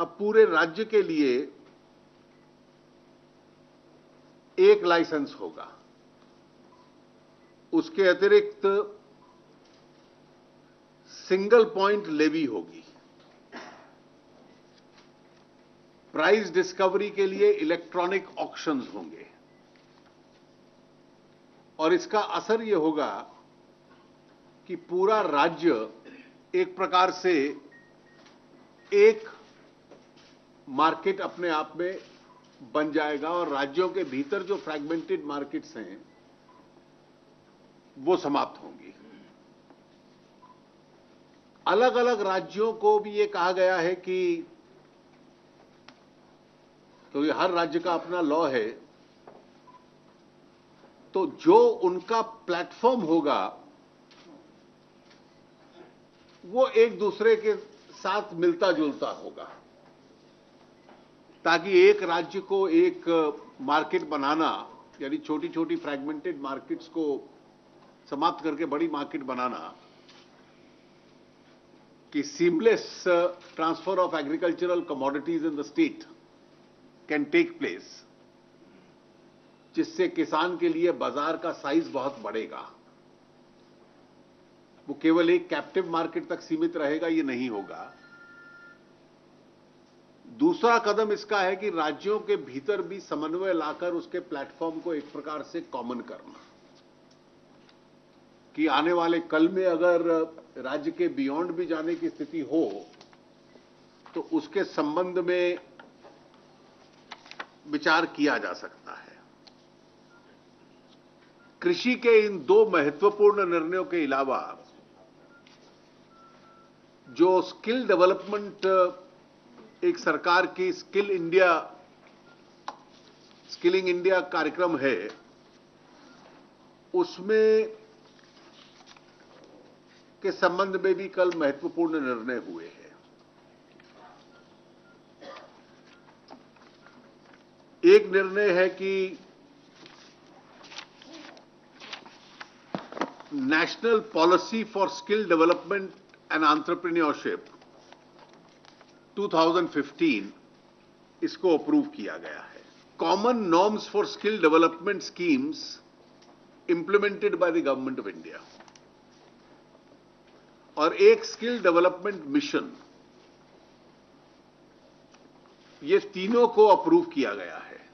अब पूरे राज्य के लिए एक लाइसेंस होगा। उसके अतिरिक्त सिंगल पॉइंट लेवी होगी। प्राइस डिस्कवरी के लिए इलेक्ट्रॉनिक ऑक्शंस होंगे। और इसका असर यह होगा कि पूरा राज्य एक प्रकार से एक मार्केट अपने आप में बन जाएगा और राज्यों के भीतर जो फ्रैगमेंटेड मार्केट्स हैं, वो समाप्त होंगी। अलग अलग राज्यों को भी ये कहा गया है कि क्योंकि तो हर राज्य का अपना लॉ है तो जो उनका प्लेटफॉर्म होगा, वो एक दूसरे के साथ मिलता जुलता होगा। ताकि एक राज्य को एक मार्केट बनाना, यानी छोटी छोटी फ्रैगमेंटेड मार्केट्स को समाप्त करके बड़ी मार्केट बनाना, कि seamless transfer of agricultural commodities in the state can take place जिससे किसान के लिए बाज़ार का साइज़ बहुत बढ़ेगा। वो केवल एक कैप्टिव मार्केट तक सीमित रहेगा, ये नहीं होगा। दूसरा कदम इसका है कि राज्यों के भीतर भी समन्वय लाकर उसके प्लेटफॉर्म को एक प्रकार से कॉमन करना। कि आने वाले कल में अगर राज्य के बियॉन्ड भी जाने की स्थिति हो तो उसके संबंध में विचार किया जा सकता है। कृषि के इन दो महत्वपूर्ण निर्णयों के अलावा, जो स्किल डेवलपमेंट एक सरकार की स्किल इंडिया, स्किलिंग इंडिया कार्यक्रम है, उसमें के संबंध में भी कल महत्वपूर्ण निर्णय हुए हैं। एक निर्णय है कि national policy for skill development and entrepreneurship 2015 इसको अप्रूव किया गया है। Common norms for skill development schemes implemented by the government of India और एक स्किल डेवलपमेंट मिशन ये तीनों को अप्रूव किया गया है।